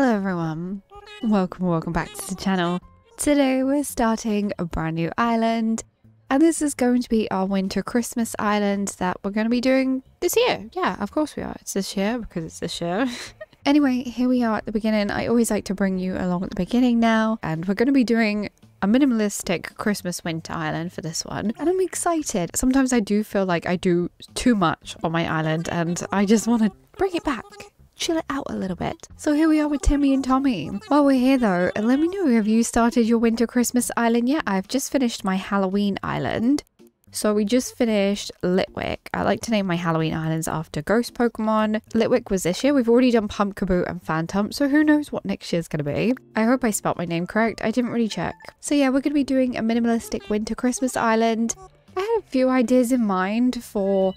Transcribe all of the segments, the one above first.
Hello everyone, welcome welcome back to the channel. Today we're starting a brand new island and this is going to be our winter Christmas island that we're going to be doing this year. Yeah, of course we are. It's this year because it's this year. anyway, here we are at the beginning. I always like to bring you along at the beginning now and we're going to be doing a minimalistic Christmas winter island for this one. And I'm excited. Sometimes I do feel like I do too much on my island and I just want to bring it back chill it out a little bit. So here we are with Timmy and Tommy. While we're here though, let me know have you started your winter Christmas island yet? I've just finished my Halloween island. So we just finished Litwick. I like to name my Halloween islands after ghost Pokemon. Litwick was this year. We've already done Pumpkaboo and Phantump, so who knows what next year's going to be. I hope I spelt my name correct. I didn't really check. So yeah, we're going to be doing a minimalistic winter Christmas island. I had a few ideas in mind for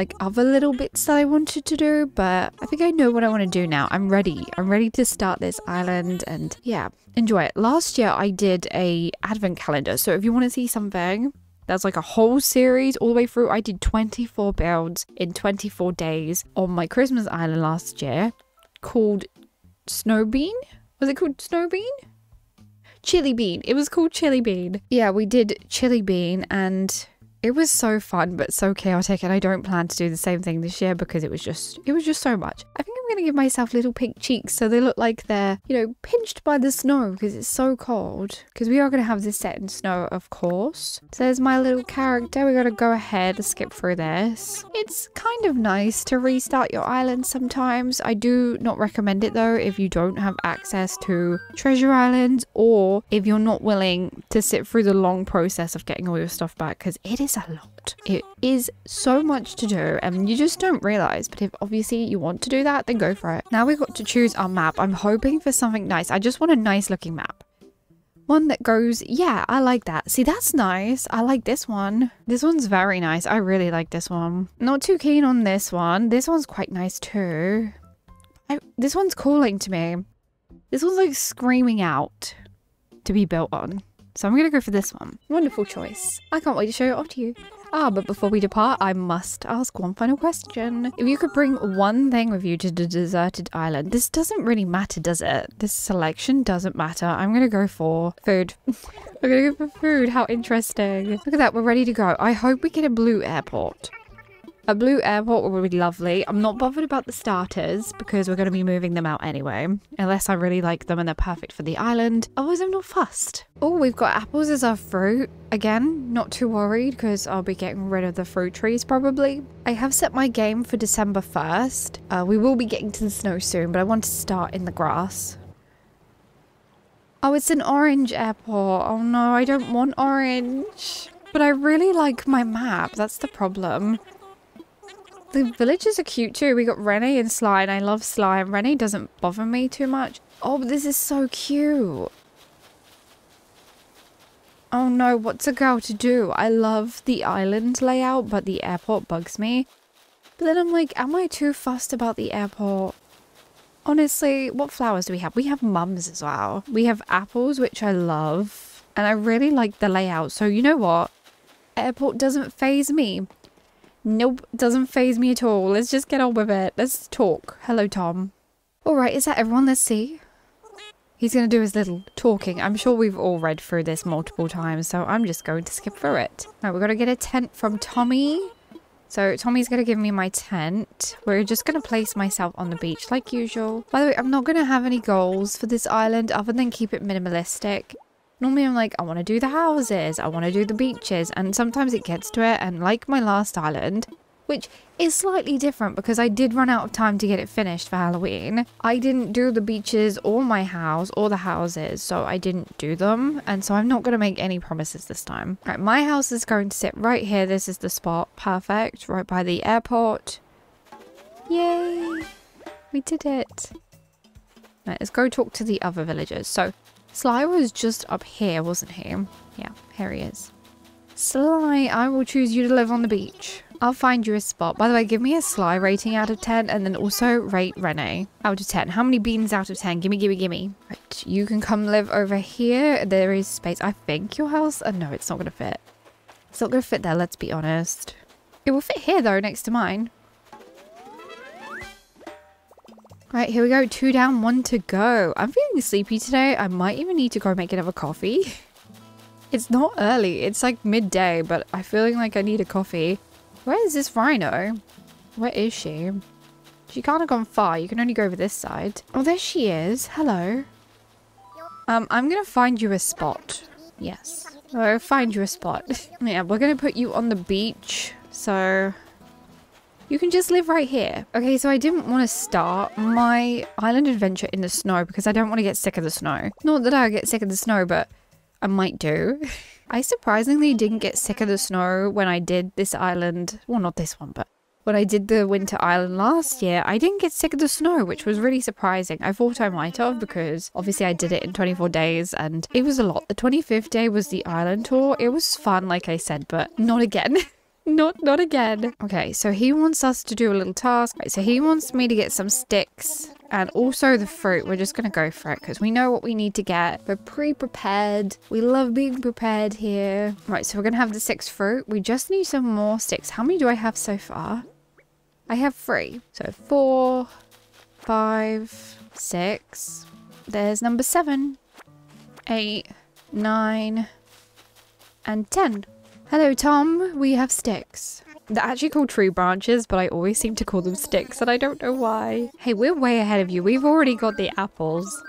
like other little bits that I wanted to do, but I think I know what I want to do now. I'm ready. I'm ready to start this island and yeah, enjoy it. Last year I did a advent calendar. So if you want to see something that's like a whole series all the way through, I did 24 builds in 24 days on my Christmas island last year called Snowbean. Was it called Snowbean? Chili Bean. It was called Chili Bean. Yeah, we did Chili Bean and it was so fun, but so chaotic, and I don't plan to do the same thing this year because it was just it was just so much. I think I'm gonna give myself little pink cheeks so they look like they're, you know, pinched by the snow because it's so cold. Because we are gonna have this set in snow, of course. So there's my little character. We gotta go ahead and skip through this. It's kind of nice to restart your island sometimes. I do not recommend it though if you don't have access to treasure islands or if you're not willing to sit through the long process of getting all your stuff back because it is a a It is so much to do and you just don't realize. But if obviously you want to do that, then go for it. Now we've got to choose our map. I'm hoping for something nice. I just want a nice looking map. One that goes, yeah, I like that. See, that's nice. I like this one. This one's very nice. I really like this one. Not too keen on this one. This one's quite nice too. I, this one's calling to me. This one's like screaming out to be built on. So I'm going to go for this one. Wonderful choice. I can't wait to show it off to you. Ah, but before we depart, I must ask one final question. If you could bring one thing with you to the deserted island, this doesn't really matter, does it? This selection doesn't matter. I'm to go for food. I'm to go for food. How interesting. Look at that. We're ready to go. I hope we get a blue airport. A blue airport would be lovely. I'm not bothered about the starters because we're going to be moving them out anyway. Unless I really like them and they're perfect for the island. Otherwise, I'm not fussed. Oh, we've got apples as our fruit. Again, not too worried because I'll be getting rid of the fruit trees probably. I have set my game for December 1st. Uh, we will be getting to the snow soon, but I want to start in the grass. Oh, it's an orange airport. Oh no, I don't want orange. But I really like my map. That's the problem. The villagers are cute too. We got Renée and Sly, and I love Sly, and Renée doesn't bother me too much. Oh, but this is so cute. Oh no, what's a girl to do? I love the island layout, but the airport bugs me. But then I'm like, am I too fussed about the airport? Honestly, what flowers do we have? We have mums as well. We have apples, which I love. And I really like the layout. So you know what? Airport doesn't phase me. Nope, doesn't phase me at all. Let's just get on with it. Let's talk. Hello, Tom. Alright, is that everyone? Let's see. He's going to do his little talking. I'm sure we've all read through this multiple times, so I'm just going to skip through it. Right, we're going to get a tent from Tommy. So Tommy's going to give me my tent. We're just going to place myself on the beach like usual. By the way, I'm not going to have any goals for this island other than keep it minimalistic. Normally I'm like, I want to do the houses, I want to do the beaches, and sometimes it gets to it, and like my last island, which is slightly different because I did run out of time to get it finished for Halloween. I didn't do the beaches or my house or the houses, so I didn't do them, and so I'm not going to make any promises this time. Right, my house is going to sit right here. This is the spot. Perfect. Right by the airport. Yay! We did it. Right, let's go talk to the other villagers. So Sly was just up here, wasn't he? Yeah, here he is. Sly, I will choose you to live on the beach. I'll find you a spot. By the way, give me a Sly rating out of 10 and then also rate Renée out of 10. How many beans out of 10? Gimme, gimme, gimme. Right, you can come live over here. There is space. I think your house... Oh, no, it's not going to fit. It's not going to fit there, let's be honest. It will fit here, though, next to mine. Right, here we go. Two down, one to go. I'm feeling sleepy today. I might even need to go make another coffee. It's not early. It's like midday, but I'm feeling like I need a coffee. Where is this rhino? Where is she? She can't have gone far. You can only go over this side. Oh, there she is. Hello. Um, I'm gonna find you a spot. Yes. I'll find you a spot. yeah, we're gonna put you on the beach. So you can just live right here. Okay, so I didn't want to start my island adventure in the snow because I don't want to get sick of the snow. Not that I get sick of the snow, but I might do. I surprisingly didn't get sick of the snow when I did this island. Well, not this one, but when I did the Winter Island last year, I didn't get sick of the snow, which was really surprising. I thought I might have because obviously I did it in 24 days and it was a lot. The 25th day was the island tour. It was fun, like I said, but not again. Not, not again. Okay, so he wants us to do a little task. Right, so he wants me to get some sticks and also the fruit. We're just going to go for it because we know what we need to get. We're pre-prepared. We love being prepared here. Right, so we're going to have the six fruit. We just need some more sticks. How many do I have so far? I have three. So four, five, six. There's number seven, eight, nine, and ten. Hello, Tom. We have sticks. They're actually called tree branches, but I always seem to call them sticks, and I don't know why. Hey, we're way ahead of you. We've already got the apples.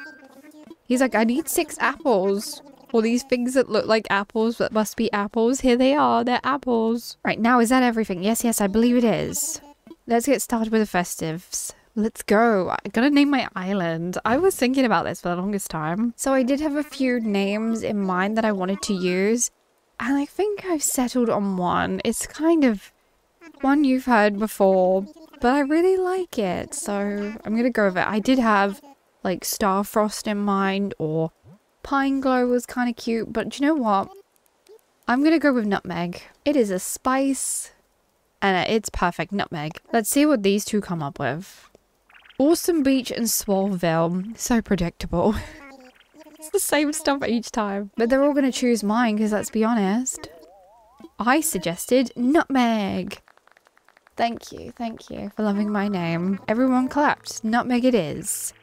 He's like, I need six apples. All these things that look like apples but must be apples. Here they are. They're apples. Right, now is that everything? Yes, yes, I believe it is. Let's get started with the festives. Let's go. I'm gonna name my island. I was thinking about this for the longest time. So I did have a few names in mind that I wanted to use. And I think I've settled on one. It's kind of one you've heard before, but I really like it. So I'm to go with it. I did have like Starfrost in mind or Pine Glow was kind of cute, but you know what? I'm to go with Nutmeg. It is a spice and it's perfect. Nutmeg. Let's see what these two come up with. Awesome Beach and Swallville. So predictable. It's the same stuff each time. But they're all going to choose mine because let's be honest. I suggested nutmeg. Thank you, thank you for loving my name. Everyone clapped. Nutmeg it is.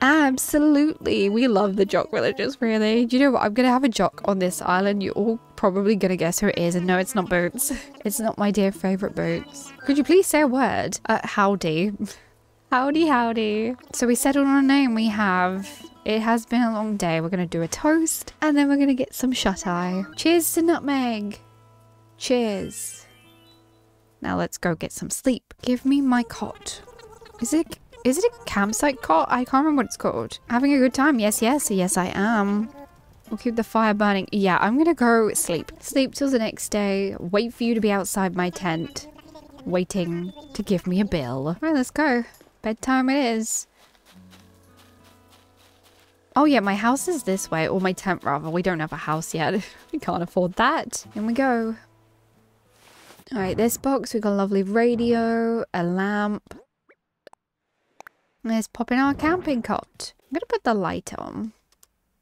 Absolutely. We love the jock villagers, really. Do you know what? I'm going to have a jock on this island. You're all probably going to guess who it is. And no, it's not Boots. It's not my dear favourite Boots. Could you please say a word? Uh, howdy. howdy, howdy. So we settled on a name. We have it has been a long day. We're going to do a toast and then we're going to get some shut eye. Cheers to nutmeg. Cheers. Now let's go get some sleep. Give me my cot. Is it is it a campsite cot? I can't remember what it's called. Having a good time. Yes, yes. Yes, I am. We'll keep the fire burning. Yeah, I'm going to go sleep. Sleep till the next day. Wait for you to be outside my tent. Waiting to give me a bill. All right, let's go. Bedtime it is. Oh yeah, my house is this way, or my tent rather. We don't have a house yet. we can't afford that. In we go. Alright, this box, we've got a lovely radio, a lamp. Let's pop in our camping cot. I'm gonna put the light on.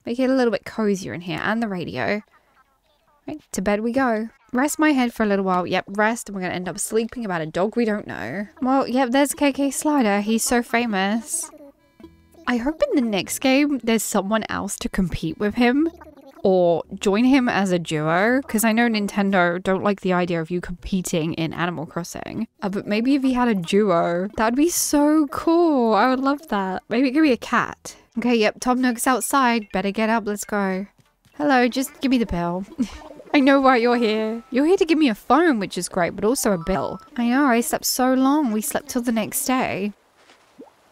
Make it a little bit cozier in here, and the radio. Right, to bed we go. Rest my head for a little while. Yep, rest, and we're gonna end up sleeping about a dog we don't know. Well, yep, there's KK Slider. He's so famous. I hope in the next game there's someone else to compete with him or join him as a duo because I know Nintendo don't like the idea of you competing in Animal Crossing. Uh, but maybe if he had a duo, that'd be so cool. I would love that. Maybe it could be a cat. Okay, yep, Tom Nook's outside. Better get up, let's go. Hello, just give me the bill. I know why you're here. You're here to give me a phone, which is great, but also a bill. I know, I slept so long. We slept till the next day.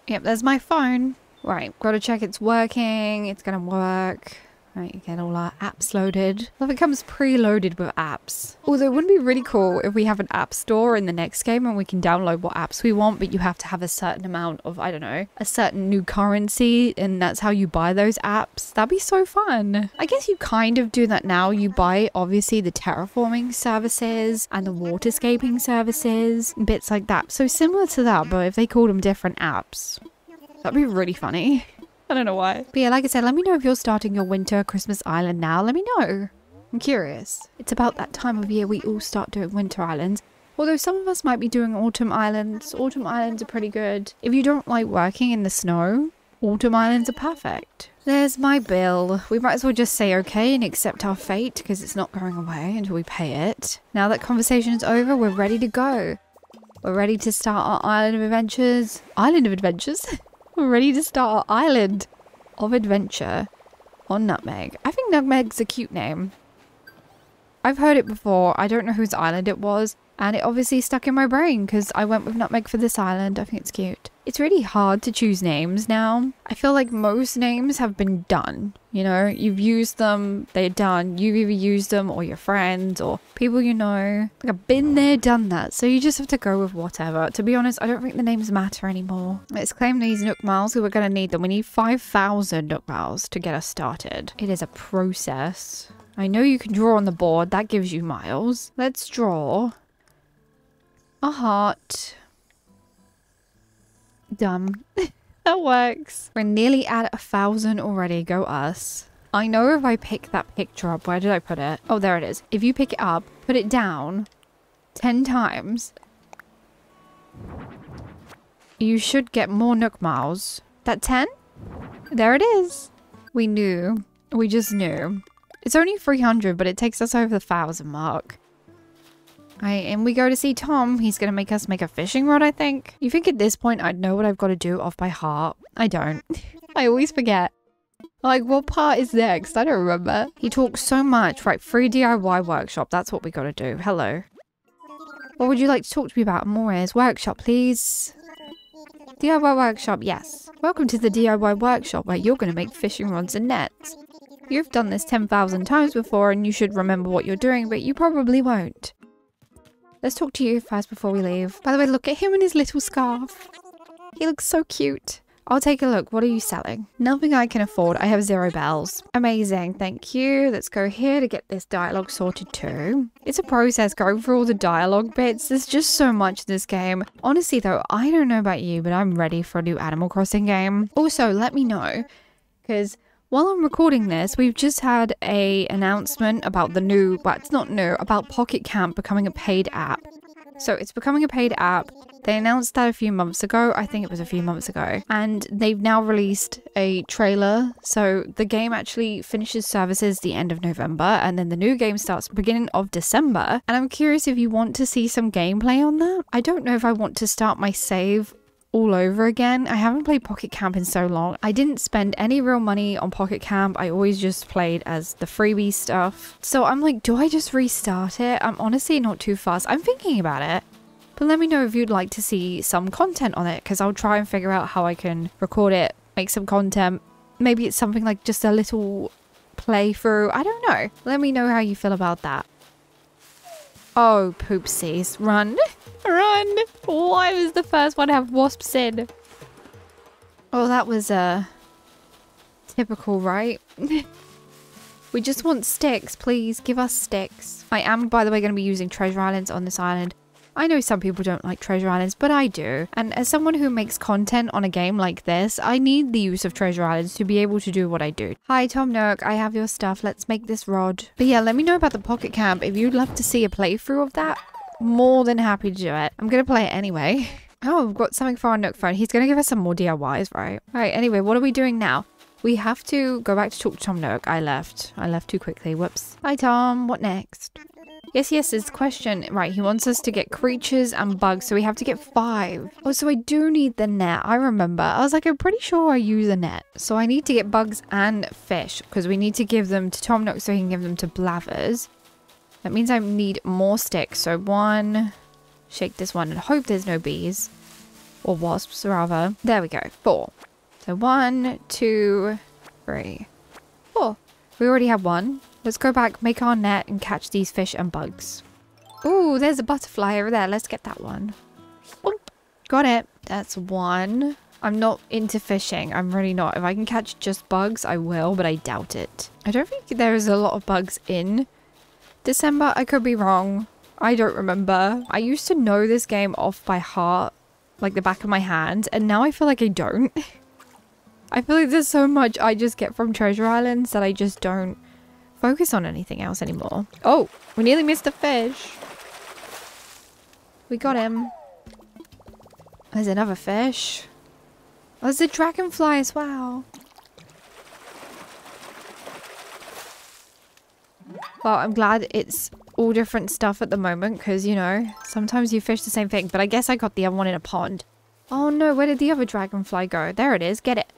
Yep, there's my phone. Right, gotta check it's working, it's gonna work. Right, you get all our apps loaded. Love it comes preloaded with apps. Although it wouldn't be really cool if we have an app store in the next game and we can download what apps we want, but you have to have a certain amount of, I don't know, a certain new currency and that's how you buy those apps. That'd be so fun. I guess you kind of do that now. You buy obviously the terraforming services and the waterscaping services, bits like that. So similar to that, but if they called them different apps. That'd be really funny. I don't know why. But yeah, like I said, let me know if you're starting your winter Christmas island now. Let me know. I'm curious. It's about that time of year we all start doing winter islands. Although some of us might be doing autumn islands. Autumn islands are pretty good. If you don't like working in the snow, autumn islands are perfect. There's my bill. We might as well just say okay and accept our fate because it's not going away until we pay it. Now that conversation is over, we're ready to go. We're ready to start our island of adventures. Island of adventures? we're ready to start our island of adventure on Nutmeg. I think Nutmeg's a cute name. I've heard it before. I don't know whose island it was. And it obviously stuck in my brain because I went with Nutmeg for this island. I think it's cute. It's really hard to choose names now. I feel like most names have been done. You know, you've used them, they're done. You've either used them or your friends or people you know. Like I've been there, done that. So you just have to go with whatever. To be honest, I don't think the names matter anymore. Let's claim these Nook Miles because we're going to need them. We need 5,000 Nook Miles to get us started. It is a process. I know you can draw on the board. That gives you miles. Let's draw a heart. Dumb. that works. We're nearly at a thousand already. Go us. I know if I pick that picture up, where did I put it? Oh, there it is. If you pick it up, put it down 10 times, you should get more Nook Miles. That 10? There it is. We knew. We just knew. It's only 300, but it takes us over the 1,000 mark. And we go to see Tom. He's to make us make a fishing rod, I think. You think at this point I'd know what I've got to do off by heart? I don't. I always forget. Like, what part is next? I don't remember. He talks so much. Right, free DIY workshop. That's what we got to do. Hello. What would you like to talk to me about? More's workshop, please. DIY workshop, yes. Welcome to the DIY workshop where you're to make fishing rods and nets. You've done this 10,000 times before and you should remember what you're doing, but you probably won't. Let's talk to you first before we leave. By the way, look at him in his little scarf. He looks so cute. I'll take a look. What are you selling? Nothing I can afford. I have zero bells. Amazing. Thank you. Let's go here to get this dialogue sorted too. It's a process going through all the dialogue bits. There's just so much in this game. Honestly though, I don't know about you, but I'm ready for a new Animal Crossing game. Also, let me know because while I'm recording this, we've just had a announcement about the new, well, it's not new, about Pocket Camp becoming a paid app. So it's becoming a paid app. They announced that a few months ago. I think it was a few months ago. And they've now released a trailer. So the game actually finishes services the end of November and then the new game starts beginning of December. And I'm curious if you want to see some gameplay on that. I don't know if I want to start my save all over again. I haven't played Pocket Camp in so long. I didn't spend any real money on Pocket Camp. I always just played as the freebie stuff. So I'm like, do I just restart it? I'm honestly not too fast. I'm thinking about it. But let me know if you'd like to see some content on it because I'll try and figure out how I can record it, make some content. Maybe it's something like just a little playthrough. I don't know. Let me know how you feel about that. Oh, poopsies. Run. Run. Why was the first one to have wasps in? Oh, that was, uh, typical, right? we just want sticks, please. Give us sticks. I am, by the way, going to be using treasure islands on this island. I know some people don't like treasure islands, but I do. And as someone who makes content on a game like this, I need the use of treasure islands to be able to do what I do. Hi, Tom Nook. I have your stuff. Let's make this rod. But yeah, let me know about the pocket camp. If you'd love to see a playthrough of that, more than happy to do it. I'm going to play it anyway. Oh, we've got something for our Nook phone. He's going to give us some more DIYs, right? Right, anyway, what are we doing now? We have to go back to talk to Tom Nook. I left. I left too quickly. Whoops. Hi, Tom. What next? Yes, yes, his question. Right, he wants us to get creatures and bugs, so we have to get five. Oh, so I do need the net. I remember. I was like, I'm pretty sure I use a net. So I need to get bugs and fish, because we need to give them to Tom Nook so he can give them to Blathers. That means I need more sticks. So one, shake this one and hope there's no bees. Or wasps, rather. There we go. Four. So one, two, three, four. We already have one. Let's go back, make our net, and catch these fish and bugs. Ooh, there's a butterfly over there. Let's get that one. Oop. Got it. That's one. I'm not into fishing. I'm really not. If I can catch just bugs, I will, but I doubt it. I don't think there is a lot of bugs in December. I could be wrong. I don't remember. I used to know this game off by heart, like the back of my hand, and now I feel like I don't. I feel like there's so much I just get from Treasure Islands that I just don't focus on anything else anymore. Oh, we nearly missed a fish. We got him. There's another fish. Oh, there's a dragonfly as well. Well, I'm glad it's all different stuff at the moment because, you know, sometimes you fish the same thing. But I guess I got the other one in a pond. Oh no, where did the other dragonfly go? There it is. Get it.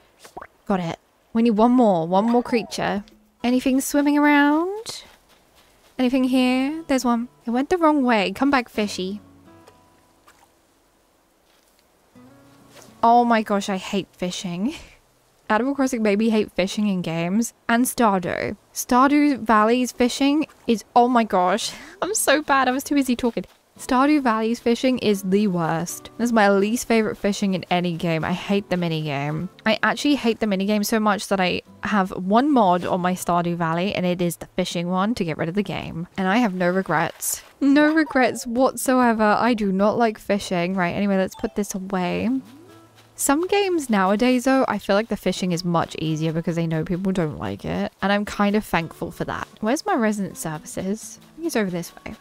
Got it. We need one more. One more creature. Anything swimming around? Anything here? There's one. It went the wrong way. Come back, fishy. Oh my gosh, I hate fishing. Animal Crossing made me hate fishing in games and Stardew. Stardew Valley's fishing is, oh my gosh, I'm so bad. I was too busy talking. Stardew Valley's fishing is the worst. This is my least favorite fishing in any game. I hate the minigame. I actually hate the minigame so much that I have one mod on my Stardew Valley and it is the fishing one to get rid of the game. And I have no regrets. No regrets whatsoever. I do not like fishing. Right, anyway, let's put this away. Some games nowadays, though, I feel like the fishing is much easier because they know people don't like it. And I'm kind of thankful for that. Where's my resident services? I think it's over this way.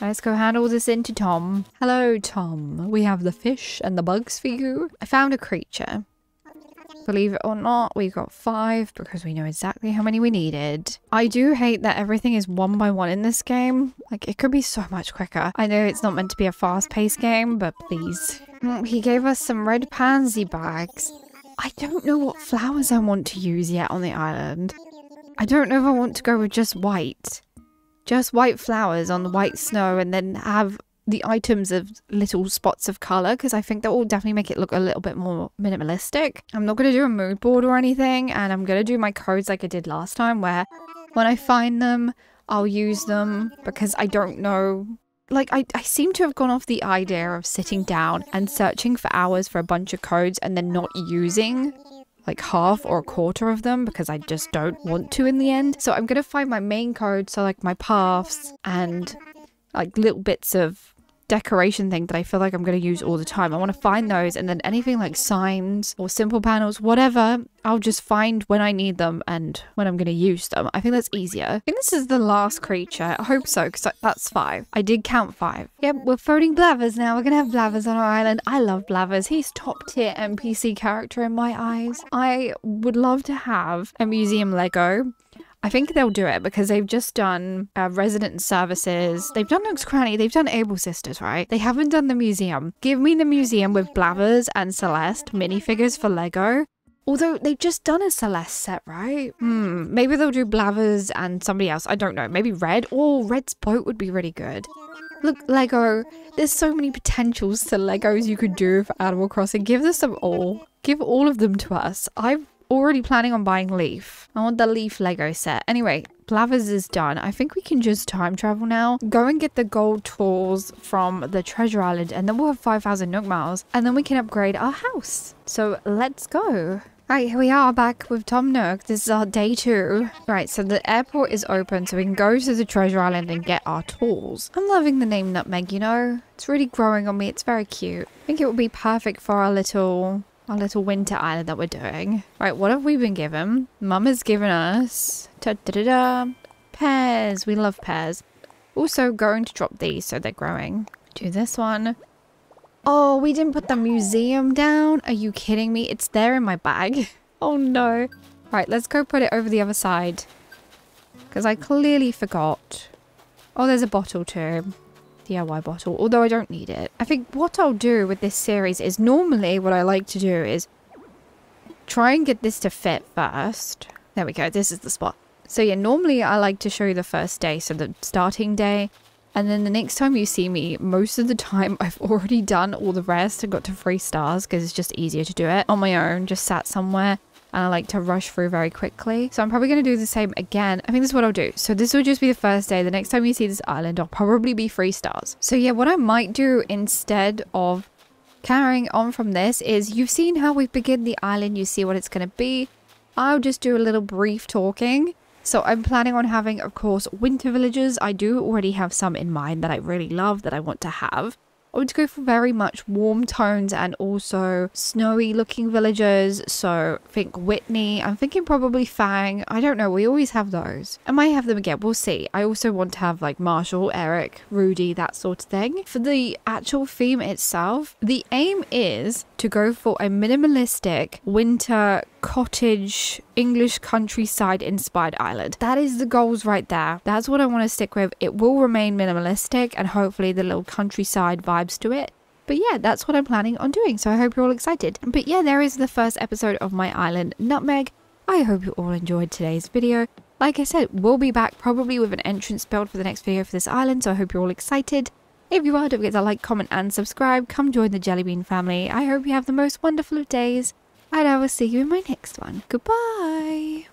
Let's go handle this into Tom. Hello, Tom. We have the fish and the bugs for you. I found a creature. Believe it or not, we got five because we know exactly how many we needed. I do hate that everything is one by one in this game. Like, it could be so much quicker. I know it's not meant to be a fast-paced game, but please. Mm, he gave us some red pansy bags. I don't know what flowers I want to use yet on the island. I don't know if I want to go with just white. Just white flowers on the white snow and then have the items of little spots of color because I think that will definitely make it look a little bit more minimalistic. I'm not going to do a mood board or anything and I'm going to do my codes like I did last time where when I find them, I'll use them because I don't know. Like, I, I seem to have gone off the idea of sitting down and searching for hours for a bunch of codes and then not using like half or a quarter of them because I just don't want to in the end. So I'm going to find my main code, so like my paths and like little bits of decoration thing that I feel like I'm going to use all the time. I want to find those and then anything like signs or simple panels, whatever, I'll just find when I need them and when I'm going to use them. I think that's easier. I think this is the last creature. I hope so because that's five. I did count five. Yep, we're phoning Blathers now. We're going to have Blathers on our island. I love Blathers. He's top tier NPC character in my eyes. I would love to have a museum Lego I think they'll do it because they've just done uh, resident services. They've done Nook's Cranny. They've done Able Sisters, right? They haven't done the museum. Give me the museum with Blathers and Celeste minifigures for Lego. Although they've just done a Celeste set, right? Hmm, maybe they'll do Blathers and somebody else. I don't know. Maybe Red. Oh, Red's boat would be really good. Look, Lego, there's so many potentials to Legos you could do for Animal Crossing. Give us them all. Give all of them to us. I've already planning on buying Leif. I want the Leif Lego set. Anyway, Blathers is done. I think we can just time travel now. Go and get the gold tools from the treasure island and then we'll have 5,000 Nook Miles and then we can upgrade our house. So let's go. Right, here we are back with Tom Nook. This is our day two. Right, so the airport is open so we can go to the treasure island and get our tools. I'm loving the name Nutmeg, you know? It's really growing on me. It's very cute. I think it would be perfect for our little our little winter island that we're doing. Right, what have we been given? Mum has given us da da da pears. We love pears. Also going to drop these so they're growing. Do this one. Oh, we didn't put the museum down. Are you kidding me? It's there in my bag. oh no. Right, let's go put it over the other side. Because I clearly forgot. Oh, there's a bottle too. DIY bottle, although I don't need it. I think what I'll do with this series is normally what I like to do is try and get this to fit first. There we go. This is the spot. So yeah, normally I like to show you the first day, so the starting day. And then the next time you see me, most of the time I've already done all the rest and got to three stars because it's just easier to do it on my own, just sat somewhere and I like to rush through very quickly. So I'm probably going to do the same again. I think this is what I'll do. So this will just be the first day. The next time you see this island, I'll probably be three stars. So yeah, what I might do instead of carrying on from this is you've seen how we begin the island. You see what it's going to be. I'll just do a little brief talking. So I'm planning on having, of course, winter villages. I do already have some in mind that I really love that I want to have. I would go for very much warm tones and also snowy looking villagers. So think Whitney. I'm thinking probably Fang. I don't know. We always have those. I might have them again. We'll see. I also want to have like Marshal, Erik, Rudy, that sort of thing. For the actual theme itself, the aim is to go for a minimalistic winter cottage English countryside inspired island. That is the goals right there. That's what I want to stick with. It will remain minimalistic and hopefully the little countryside vibes to it. But yeah, that's what I'm planning on doing. So I hope you're all excited. But yeah, there is the first episode of my island Nutmeg. I hope you all enjoyed today's video. Like I said, we'll be back probably with an entrance build for the next video for this island. So I hope you're all excited. If you are, don't forget to like, comment and subscribe. Come join the Jellybean family. I hope you have the most wonderful of days and I will see you in my next one. Goodbye.